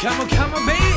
Come on, come on, baby.